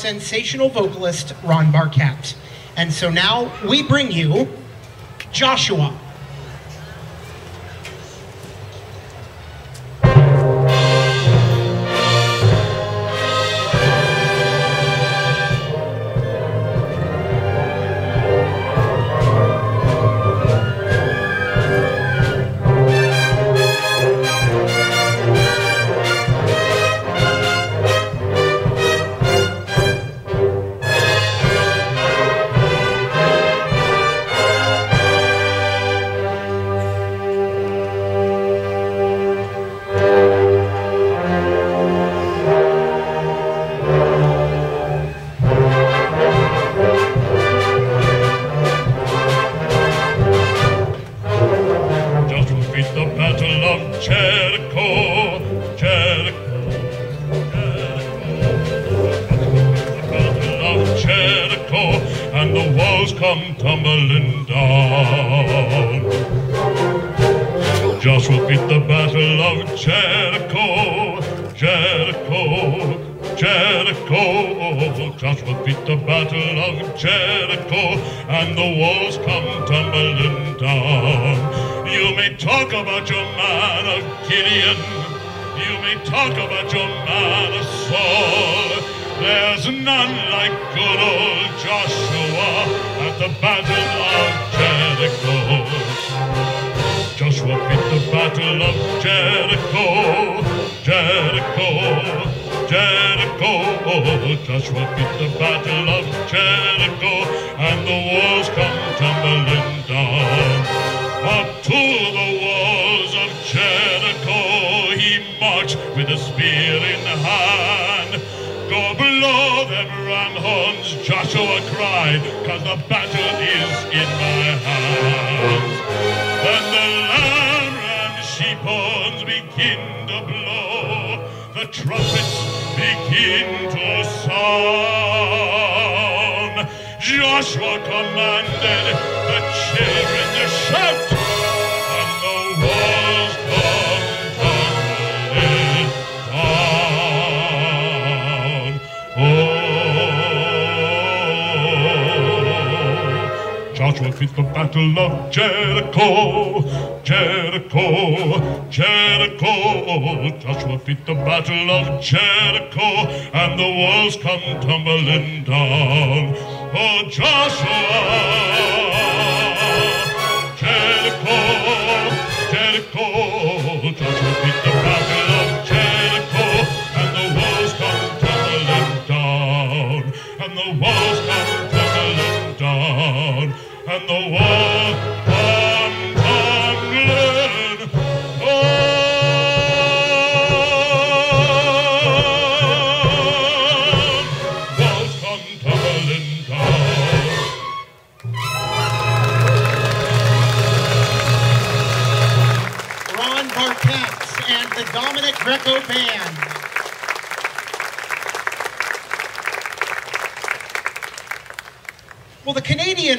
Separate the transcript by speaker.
Speaker 1: sensational vocalist, Ron Barkett. And so now we bring you Joshua.
Speaker 2: The battle of Jericho, and the walls come tumbling down. Joshua beat the battle of Jericho, Jericho, Jericho. Joshua beat the battle of Jericho, and the walls come tumbling talk about your man of Gideon, you may talk about your man of Saul. There's none like good old Joshua at the battle of Jericho. Joshua beat the battle of Jericho, Jericho, Jericho. Joshua beat the battle of Jericho, them ram horns, Joshua cried, cause the battle is in my hands. Then the lamb and sheep horns begin to blow, the trumpets begin to sound. Joshua commanded the children Joshua beat the battle of Jericho, Jericho, Jericho. Joshua beat the battle of Jericho, and the walls come tumbling down. Oh, Joshua, Jericho, Jericho. Joshua beat the battle of Jericho, and the walls come tumbling down, and the walls come tumbling down, and the down. Walls.
Speaker 1: Ron and the Dominic Greco Band. Well, the Canadian